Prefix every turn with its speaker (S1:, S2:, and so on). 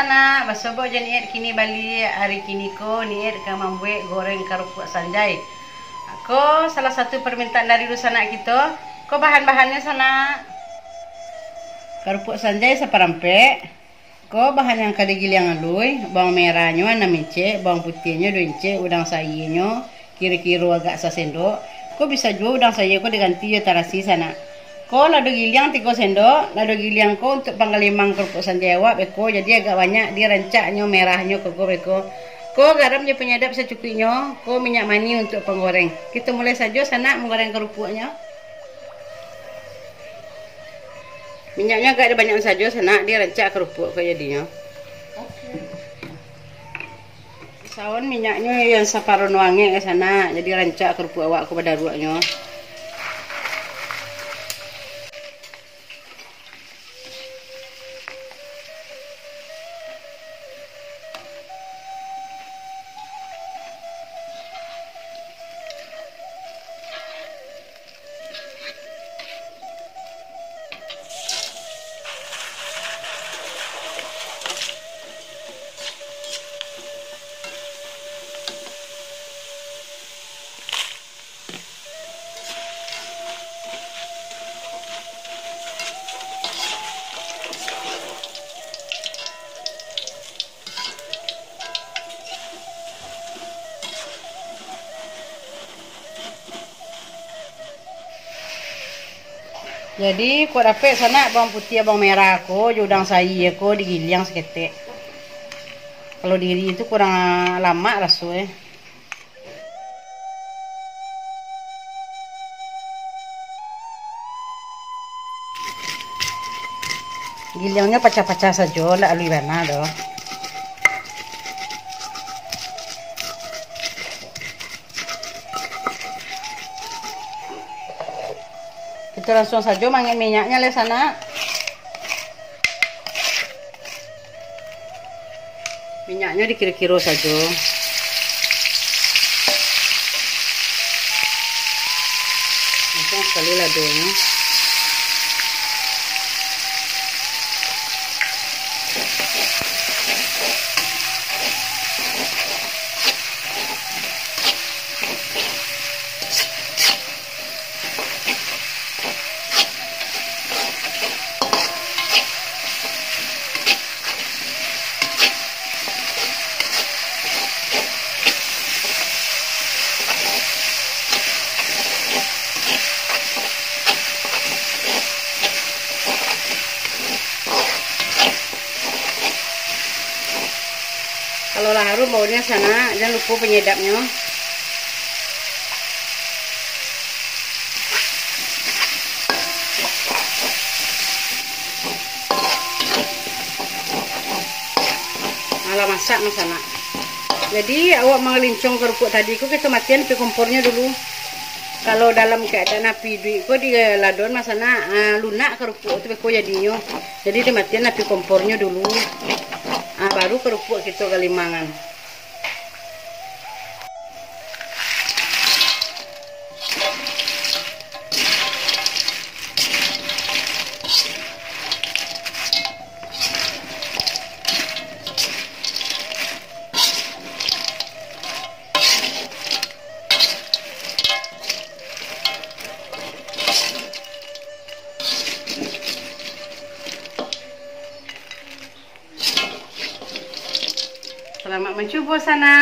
S1: Sana. Basobo je niat kini bali hari kini ko niat ka membuat goreng kerupuk sanjay. Ko salah satu permintaan dari rusana kita. Ko bahan-bahannya sana. Kerupuk sanjay seperampe. Ko bahan yang kali gili yang alui, bawang merahnya 6 inci, bawang putihnya 2 inci, udang sayurnya kira-kira agak sesendok. Ko bisa juga udang sayur ko diganti ya tarasi sana. Ko lado giliang tiga sendok, lado giliang ko untuk panggalimang kerupuk sandiawa beko jadi agak banyak dia rancaknya merahnya ko beko. Ko garamnya penyedap secukupnya, ko minyak mani untuk penggoreng. Kita mulai saja sana menggoreng kerupuknya. Minyaknya agak ada banyak saja sana dia rancak kerupuk ko jadinya. Sawan minyaknya yang separuh wangi ke sana jadi rancak kerupuk awak kepada ruaknya. Jadi kau dapat sana bawang putih bawang merah aku, udang sayi aku digiling seketik. Kalau diri itu kurang lama rasanya. Gilingnya pecah-pecah saja, alui mana doh. Kita langsung saja mangin minyaknya le sana. Minyaknya dikira-kira saja. Langsung sekali ladonya. Kalau larut baunya sana, jangan lupa penyedapnya. Malah masak mas sana. Jadi awak mengelincong kerupuk tadi, ku kita matian pi kompornya dulu. Kalau dalam keadaan api duit ko di ladon masana uh, lunak kerupuk tu ko jadinya. Jadi di matian api kompornya dulu. Baru kerupuk kita kalimangan. Selamat mencuba sana.